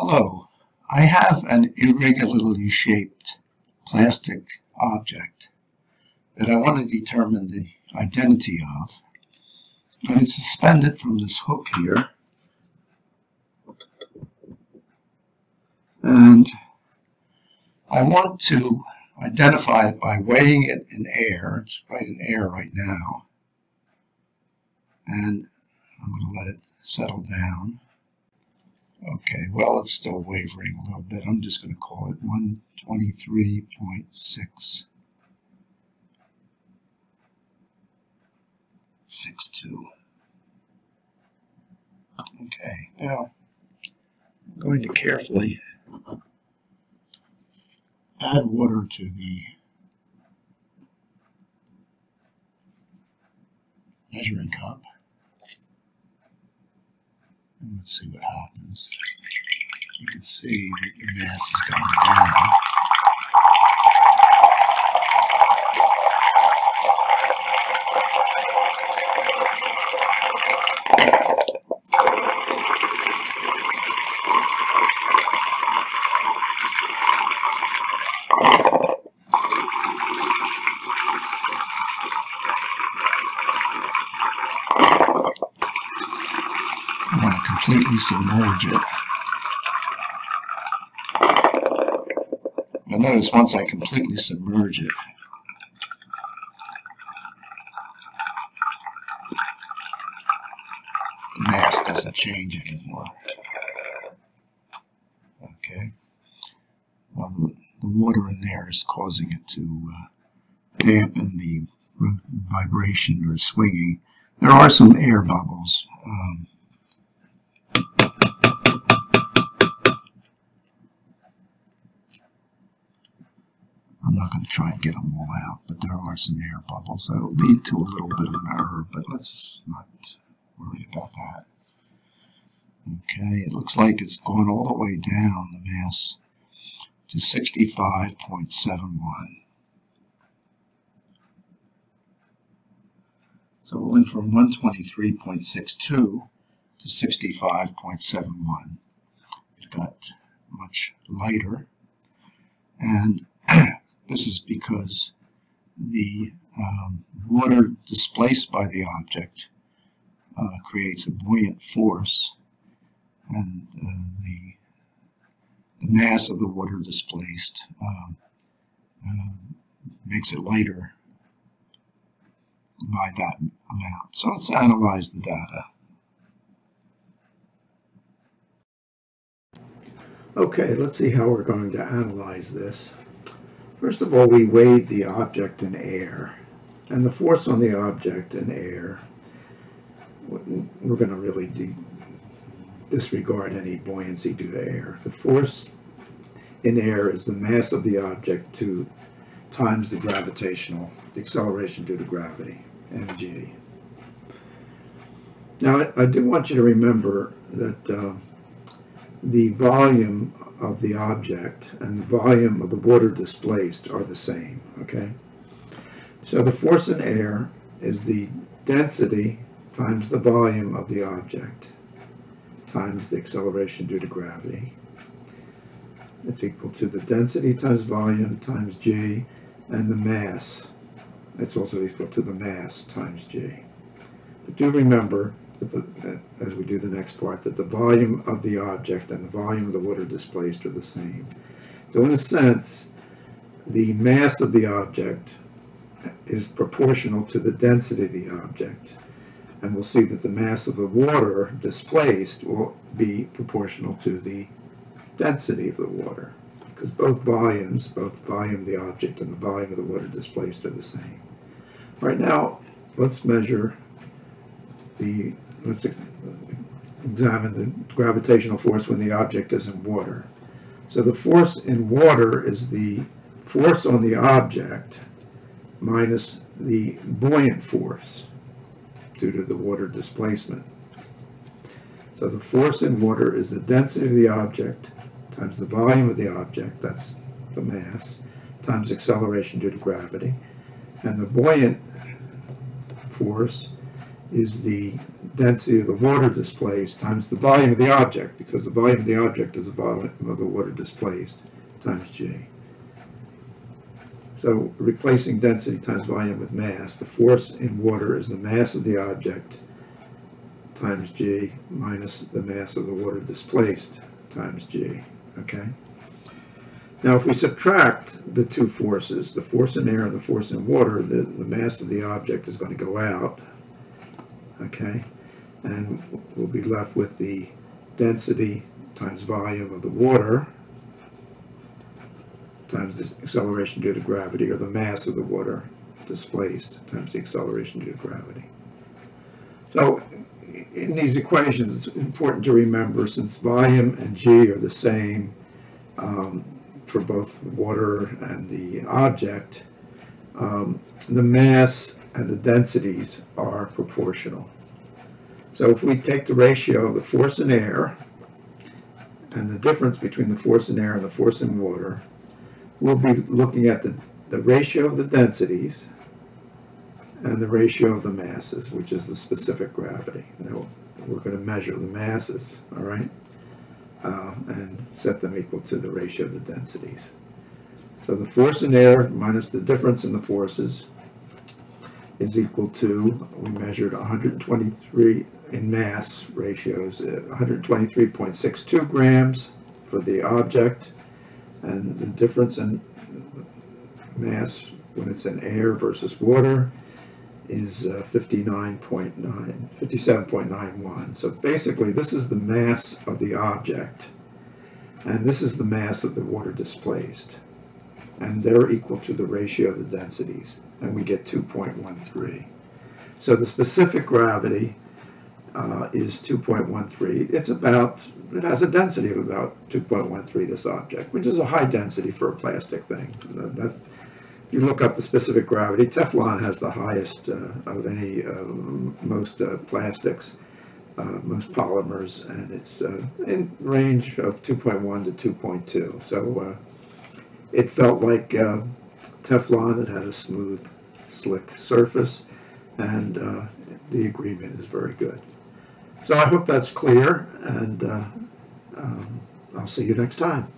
Hello, I have an irregularly shaped plastic object that I want to determine the identity of. And it's suspended from this hook here. And I want to identify it by weighing it in air. It's right in air right now. And I'm going to let it settle down. Okay, well, it's still wavering a little bit. I'm just going to call it 123.6. 62. Okay, now I'm going to carefully add water to the measuring cup. Let's see what happens. You can see that the mass is going down. I want to completely submerge it. Now notice once I completely submerge it, the mass doesn't change anymore. Okay. The, the water in there is causing it to uh, dampen the vibration or swinging. There are some air bubbles. Um, I'm not going to try and get them all out, but there are some air bubbles that will lead to a little bit of an error, but let's not worry about that. Okay, it looks like it's going all the way down the mass to 65.71. So it went from 123.62 to 65.71. It got much lighter and this is because the um, water displaced by the object uh, creates a buoyant force and uh, the, the, mass of the water displaced um, uh, makes it lighter by that amount. So let's analyze the data. Okay, let's see how we're going to analyze this. First of all, we weighed the object in air, and the force on the object in air, we're going to really disregard any buoyancy due to air. The force in air is the mass of the object to times the gravitational, the acceleration due to gravity, mg. Now, I, I do want you to remember that uh, the volume of the object and the volume of the water displaced are the same, okay? So the force in air is the density times the volume of the object times the acceleration due to gravity. It's equal to the density times volume times g and the mass. It's also equal to the mass times g. But do remember the, as we do the next part, that the volume of the object and the volume of the water displaced are the same. So in a sense, the mass of the object is proportional to the density of the object. And we'll see that the mass of the water displaced will be proportional to the density of the water. Because both volumes, both volume of the object and the volume of the water displaced are the same. Right now, let's measure the let's examine the gravitational force when the object is in water. So the force in water is the force on the object minus the buoyant force due to the water displacement. So the force in water is the density of the object times the volume of the object, that's the mass, times acceleration due to gravity. And the buoyant force is the density of the water displaced times the volume of the object, because the volume of the object is the volume of the water displaced times G. So replacing density times volume with mass, the force in water is the mass of the object times G minus the mass of the water displaced times G, okay? Now, if we subtract the two forces, the force in air and the force in water, the, the mass of the object is going to go out, okay? And we'll be left with the density times volume of the water times the acceleration due to gravity, or the mass of the water displaced times the acceleration due to gravity. So in these equations, it's important to remember since volume and g are the same um, for both water and the object, um, the mass and the densities are proportional. So if we take the ratio of the force in air and the difference between the force in air and the force in water, we'll be looking at the, the ratio of the densities and the ratio of the masses, which is the specific gravity. Now, we're going to measure the masses, all right, uh, and set them equal to the ratio of the densities. So the force in air minus the difference in the forces is equal to, we measured 123 in mass ratios, uh, 123.62 grams for the object, and the difference in mass when it's in air versus water is uh, 59.9, 57.91. So basically, this is the mass of the object, and this is the mass of the water displaced. And they're equal to the ratio of the densities, and we get 2.13. So the specific gravity uh, is 2.13. It's about, it has a density of about 2.13, this object, which is a high density for a plastic thing. That's, if you look up the specific gravity, Teflon has the highest uh, of any, uh, most uh, plastics, uh, most polymers, and it's uh, in range of 2.1 to 2.2. So it felt like Teflon. It had a smooth, slick surface, and uh, the agreement is very good. So I hope that's clear, and uh, um, I'll see you next time.